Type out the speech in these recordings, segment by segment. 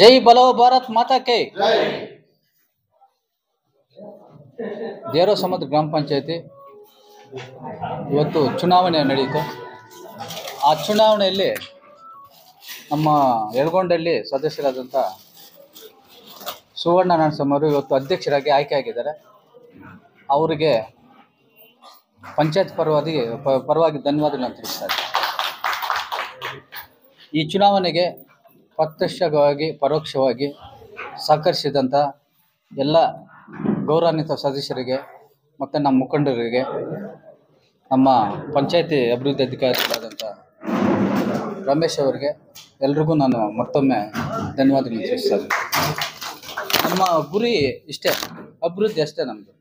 ಜೈ ಬಲೋ ಭಾರತ್ ಮಾತಾ K. ದೇರೋ ಸಮುದ್ರ ಗ್ರಾಮ ಪಂಚಾಯತಿ. ಇವತ್ತು ಚುನಾವಣೆ ನಡೆಯಿತು ಆ ಚುನಾವಣೆಯಲ್ಲಿ ನಮ್ಮ ಯಳಗೊಂಡಲ್ಲಿ ಸದಸ್ಯರಾದಂಥ ಸುವರ್ಣ ನರಸಿಂಹರು ಇವತ್ತು ಅಧ್ಯಕ್ಷರಾಗಿ ಆಯ್ಕೆಯಾಗಿದ್ದಾರೆ ಅವರಿಗೆ ಪಂಚಾಯತ್ ಪರವಾಗಿ ಪರವಾಗಿ ಧನ್ಯವಾದಗಳನ್ನು ತಿಳಿಸ್ತಾರೆ ಈ ಚುನಾವಣೆಗೆ ಪ್ರತ್ಯಕ್ಷವಾಗಿ ಪರೋಕ್ಷವಾಗಿ ಸಹಕರಿಸಿದಂಥ ಎಲ್ಲ ಗೌರವಾನ್ವಿತ ಸದಸ್ಯರಿಗೆ ಮತ್ತು ನಮ್ಮ ಮುಖಂಡರಿಗೆ, ನಮ್ಮ ಪಂಚಾಯತಿ ಅಭಿವೃದ್ಧಿ ಅಧಿಕಾರಿಗಳಾದಂಥ ರಮೇಶ್ ಅವರಿಗೆ ಎಲ್ರಿಗೂ ನಾನು ಮತ್ತೊಮ್ಮೆ ಧನ್ಯವಾದಗಳು ತಿಳಿಸ್ತಾರೆ ನಮ್ಮ ಗುರಿ ಇಷ್ಟೇ, ಅಭಿವೃದ್ಧಿ ಅಷ್ಟೇ ನಮ್ಮದು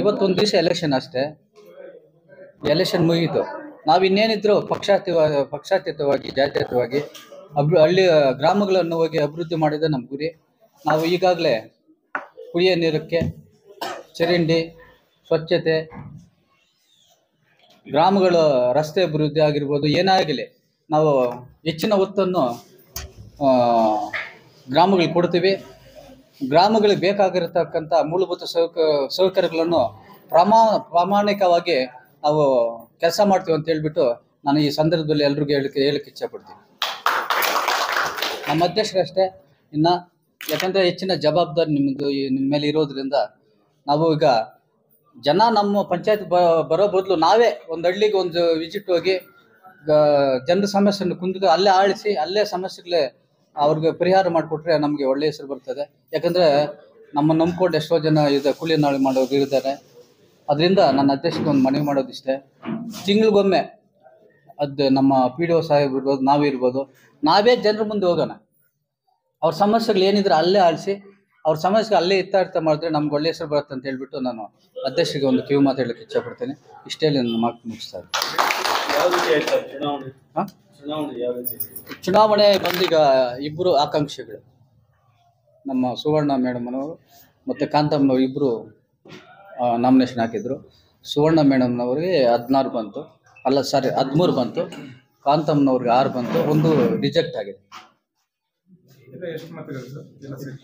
ಇವತ್ತೊಂದು ದಿವಸ ಎಲೆಕ್ಷನ್ ಅಷ್ಟೇ ಎಲೆಕ್ಷನ್ ಮುಗಿಯಿತು ನಾವು ಇನ್ನೇನಿದ್ರು ಪಕ್ಷಾತೀವ, ಪಕ್ಷಾತೀತವಾಗಿ, ಜಾತ್ಯತೀತವಾಗಿ ಅಭಿ ಹಳ್ಳಿ ಗ್ರಾಮಗಳನ್ನು ಹೋಗಿ ಅಭಿವೃದ್ಧಿ ಮಾಡಿದ ನಮ್ಮ ಗುರಿ. ನಾವು ಈಗಾಗಲೇ ಕುಡಿಯ ನೀರಕ್ಕೆ ಚರಂಡಿ, ಸ್ವಚ್ಛತೆ, ಗ್ರಾಮಗಳ ರಸ್ತೆ ಅಭಿವೃದ್ಧಿ ಆಗಿರ್ಬೋದು, ಏನೇ ಆಗಲಿ, ನಾವು ಹೆಚ್ಚಿನ ಒತ್ತನ್ನು ಗ್ರಾಮಗಳಿಗೆ ಕೊಡ್ತೀವಿ. ಗ್ರಾಮಗಳಿಗೆ ಬೇಕಾಗಿರತಕ್ಕಂಥ ಮೂಲಭೂತ ಸೌಕ, ಸೌಕರ್ಯಗಳನ್ನು ಪ್ರಮಾ, ಪ್ರಾಮಾಣಿಕವಾಗಿ ನಾವು ಕೆಲಸ ಮಾಡ್ತೀವಿ ಅಂತ ಹೇಳ್ಬಿಟ್ಟು ನಾನು ಈ ಸಂದರ್ಭದಲ್ಲಿ ಎಲ್ರಿಗೂ ಹೇಳಕ್ಕೆ ಹೇಳಕ್ಕೆ ಇಚ್ಛೆಪಡ್ತೀನಿ ನಮ್ಮ ಅಧ್ಯಕ್ಷರಷ್ಟೇ ಇನ್ನು ಯಾಕಂದರೆ ಹೆಚ್ಚಿನ ಜವಾಬ್ದಾರಿ ನಿಮ್ಮದು ನಿಮ್ಮ ಮೇಲೆ ಇರೋದ್ರಿಂದ ನಾವು ಈಗ ಜನ ನಮ್ಮ ಪಂಚಾಯತ್ ಬರೋ ಬದಲು ನಾವೇ ಒಂದು ಹಳ್ಳಿಗೆ ಒಂದು ವಿಸಿಟ್ ಹೋಗಿ ಜನರ ಸಮಸ್ಯೆಯನ್ನು ಕುಂದು ಅಲ್ಲೇ ಆಳಿಸಿ, ಅಲ್ಲೇ ಸಮಸ್ಯೆಗಳೇ ಅವ್ರಿಗೆ ಪರಿಹಾರ ಮಾಡಿಕೊಟ್ರೆ ನಮಗೆ ಒಳ್ಳೆ ಹೆಸರು ಬರ್ತದೆ. ಯಾಕಂದರೆ ನಮ್ಮ ನಂಬ್ಕೊಂಡು ಎಷ್ಟೋ ಜನ ಇದೆ ಕೂಲಿ ನಾಳೆ ಮಾಡೋರು ಇರ್ತಾರೆ ಅದರಿಂದ ನನ್ನ ಅಧ್ಯಕ್ಷಕ್ಕೆ ಒಂದು ಮನವಿ ಮಾಡೋದಿಷ್ಟೇ. ತಿಂಗಳಿಗೊಮ್ಮೆ ಅದು ನಮ್ಮ ಪಿ ಡಿ ಒ ಸಾಹೇಬ್ ಇರ್ಬೋದು ನಾವೇ ಇರ್ಬೋದು ನಾವೇ ಜನರ ಮುಂದೆ ಹೋಗೋಣ. ಅವ್ರ ಸಮಸ್ಯೆಗಳು ಏನಿದ್ರೆ ಅಲ್ಲೇ ಆಳಿಸಿ ಅವ್ರ ಸಮಸ್ಯೆಗೆ ಅಲ್ಲೇ ಇತ್ತಾರ್ಥ ಮಾಡಿದ್ರೆ ನಮ್ಗೆ ಒಳ್ಳೆ ಹೆಸರು ಬರುತ್ತೆ ಅಂತ ಹೇಳ್ಬಿಟ್ಟು ನಾನು ಅಧ್ಯಕ್ಷರಿಗೆ ಒಂದು ಕಿವಿ ಮಾತು ಹೇಳಕ್ಕೆ ಇಚ್ಛೆಪಡ್ತೇನೆ. ಇಷ್ಟೇ ನನ್ನ ಮಾತು ಮುಗಿಸ್ತಾ ಇದ್ದೀನಿ. ಚುನಾವಣೆ? ಬಂದೀಗ ಇಬ್ಬರು ಆಕಾಂಕ್ಷಿಗಳು. ನಮ್ಮ ಸುವರ್ಣ ಮೇಡಮ್ನವರು ಮತ್ತು ಕಾಂತಮ್ಮನವರು ಇಬ್ಬರು ನಾಮಿನೇಷನ್ ಹಾಕಿದ್ರು. ಸುವರ್ಣ ಮೇಡಮ್ನವ್ರಿಗೆ ಹದಿನಾರು ಬಂತು. ಅಲ್ಲ ಸಾರಿ ಹದಿಮೂರು ಬಂತು. ಕಾಂತಮ್ಮನವ್ರಿಗೆ ಆರು ಬಂತು. ಒಂದು ರಿಜೆಕ್ಟ್ ಆಗಿದೆ.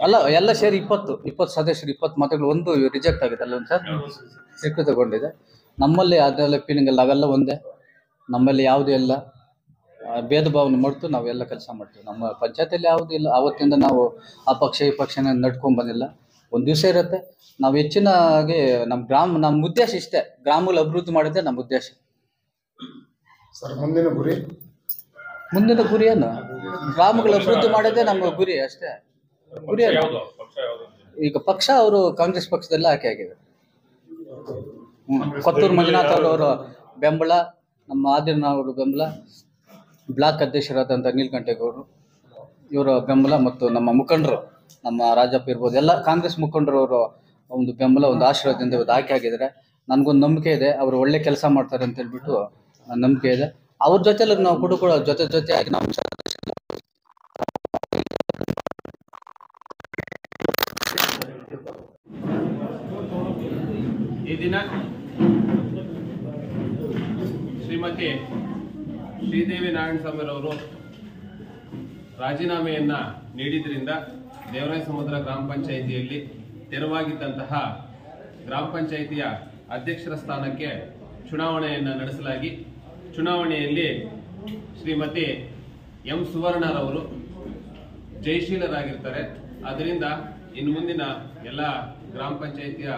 ಅಲ್ಲ, ಎಲ್ಲ ಸೇರಿ ಇಪ್ಪತ್ತು ಇಪ್ಪತ್ತು ಸದಸ್ಯರು, ಇಪ್ಪತ್ತು ಮತಗಳು, ಒಂದು ರಿಜೆಕ್ಟ್ ಆಗಿದೆ ಅಲ್ಲ ಸರ್? ಸ್ವೀಕೃತಗೊಂಡಿದೆ. ನಮ್ಮಲ್ಲಿ ಅದೆಲ್ಲ ಫೀಲಿಂಗ್ ಎಲ್ಲ ಅವೆಲ್ಲ ಒಂದೇ. ನಮ್ಮಲ್ಲಿ ಯಾವುದೂ ಇಲ್ಲ. ಭೇದ ಭಾವನೆ ಮಾಡ್ತು, ನಾವೆಲ್ಲ ಕೆಲಸ ಮಾಡ್ತೀವಿ. ನಮ್ಮ ಪಂಚಾಯತಿಯಲ್ಲಿ ಯಾವುದೂ ಇಲ್ಲ. ಆವತ್ತಿಂದ ನಾವು ಆ ಪಕ್ಷ, ಈ ಪಕ್ಷನ ನಡ್ಕೊಂಡ್ ಬಂದಿಲ್ಲ. ಒಂದು ದಿವಸ ಇರುತ್ತೆ. ನಾವು ಹೆಚ್ಚಿನಾಗಿ ನಮ್ಮ ಗ್ರಾಮ ನಮ್ಮ ಉದ್ದೇಶ ಇಷ್ಟೇ. ಗ್ರಾಮಗಳು ಅಭಿವೃದ್ಧಿ ಮಾಡಿದ್ದೆ ನಮ್ಮ ಉದ್ದೇಶ. ಸರ್ ಮುಂದಿನ ಗುರಿ? ಮುಂದಿನ ಗುರಿಯನ್ನು ಗ್ರಾಮಗಳ ಅಭಿವೃದ್ಧಿ ಮಾಡೋದೇ ನಮ್ಮ ಗುರಿ ಅಷ್ಟೇ. ಗುರಿ? ಈಗ ಪಕ್ಷ ಅವರು ಕಾಂಗ್ರೆಸ್ ಪಕ್ಷದಲ್ಲಿ ಆಯ್ಕೆ ಆಗಿದೆ. ಹ್ಮ್. ಕೊತ್ತೂರು ಮಂಜುನಾಥ್ ಅವರವರ ಬೆಂಬಲ ನಮ್ಮ ಆದಿನ ಅವರು ಬೆಂಬಲ ಬ್ಲಾಕ್ ಅಧ್ಯಕ್ಷರಾದಂಥ ನೀಲ್ಕಂಠೇಗೌಡರು ಇವರ ಬೆಂಬಲ ಮತ್ತು ನಮ್ಮ ಮುಖಂಡರು ನಮ್ಮ ರಾಜಪ್ಪ ಇರ್ಬೋದು ಎಲ್ಲ ಕಾಂಗ್ರೆಸ್ ಮುಖಂಡರು ಅವರ ಒಂದು ಬೆಂಬಲ ಒಂದು ಆಶೀರ್ವಾದದಿಂದ ಇವತ್ತು ಆಯ್ಕೆ ಆಗಿದ್ದಾರೆ. ನನಗೊಂದು ನಂಬಿಕೆ ಇದೆ ಅವರು ಒಳ್ಳೆ ಕೆಲಸ ಮಾಡ್ತಾರೆ ಅಂತ ಹೇಳ್ಬಿಟ್ಟು ನಂಬಿಕೆ ಇದೆ. ಅವ್ರ ಜೊತೆಲಿ ನಾವು ಕುಡುಕೊಳ್ಳೋ ಜೊತೆ ಜೊತೆಯಾಗಿ ನಾವು ಈ ದಿನ ಶ್ರೀಮತಿ ಶ್ರೀದೇವಿ ನಾರಾಯಣ ಸ್ವಾಮಿರವರು ರಾಜೀನಾಮೆಯನ್ನ ನೀಡಿದ್ರಿಂದ ದೇವರಾಯ ಸಮುದ್ರ ಗ್ರಾಮ ಪಂಚಾಯಿತಿಯಲ್ಲಿ ತೆರವಾಗಿದ್ದಂತಹ ಗ್ರಾಮ ಪಂಚಾಯಿತಿಯ ಅಧ್ಯಕ್ಷರ ಸ್ಥಾನಕ್ಕೆ ಚುನಾವಣೆಯನ್ನ ನಡೆಸಲಾಗಿ ಚುನಾವಣೆಯಲ್ಲಿ ಶ್ರೀಮತಿ ಎಂ ಸುವರ್ಣರವರು ಜಯಶೀಲರಾಗಿರ್ತಾರೆ. ಅದರಿಂದ ಇನ್ನು ಮುಂದಿನ ಎಲ್ಲ ಗ್ರಾಮ ಪಂಚಾಯಿತಿಯ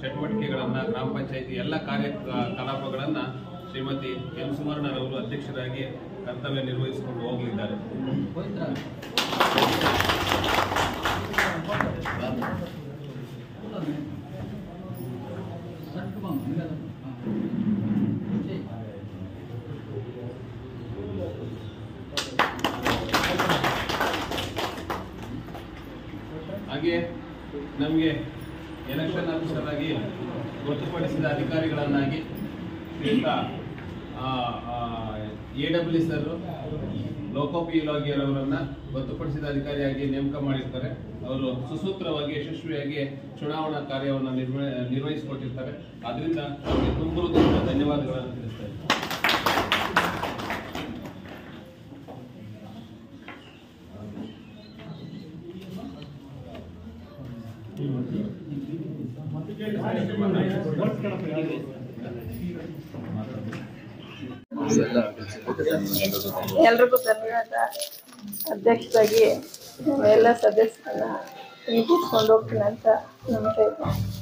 ಚಟುವಟಿಕೆಗಳನ್ನು, ಗ್ರಾಮ ಪಂಚಾಯಿತಿ ಎಲ್ಲ ಕಾರ್ಯ ಕಲಾಪಗಳನ್ನು ಶ್ರೀಮತಿ ಎಂ ಸುವರ್ಣರವರು ಅಧ್ಯಕ್ಷರಾಗಿ ಕರ್ತವ್ಯ ನಿರ್ವಹಿಸಿಕೊಂಡು ಹೋಗಲಿದ್ದಾರೆ. ಹಾಗೆ ನಮಗೆ ಎಲೆಕ್ಷನ್ ಆಫೀಸರ್ ಆಗಿ ಗೊತ್ತುಪಡಿಸಿದ ಅಧಿಕಾರಿಗಳನ್ನಾಗಿ ಶ್ರೀಯುತ ಎ ಡಬ್ಲ್ಯೂ ಸರ್ ಲೋಕೋಪಯೋಗಿಯವರನ್ನ ಗೊತ್ತುಪಡಿಸಿದ ಅಧಿಕಾರಿಯಾಗಿ ನೇಮಕ ಮಾಡಿರ್ತಾರೆ. ಅವರು ಸುಸೂತ್ರವಾಗಿ, ಯಶಸ್ವಿಯಾಗಿ ಚುನಾವಣಾ ಕಾರ್ಯವನ್ನು ನಿರ್ವ ನಿರ್ವಹಿಸಿಕೊಟ್ಟಿರ್ತಾರೆ. ಅದರಿಂದ ಅವರಿಗೆ ತುಂಬ ಧನ್ಯವಾದಗಳನ್ನು ತಿಳಿಸ್ತಾ ಇದ್ದೀನಿ. ಎಲ್ರಿಗೂ ಧನ್ಯವಾದ ಅಧ್ಯಕ್ಷರಾಗಿ ಎಲ್ಲ ಸದಸ್ಯರನ್ನ ಹಿಂಗಿಸ್ಕೊಂಡು ಹೋಗ್ತೀನಿ ಅಂತ ನಂಬಿಕೆ ಇದೆ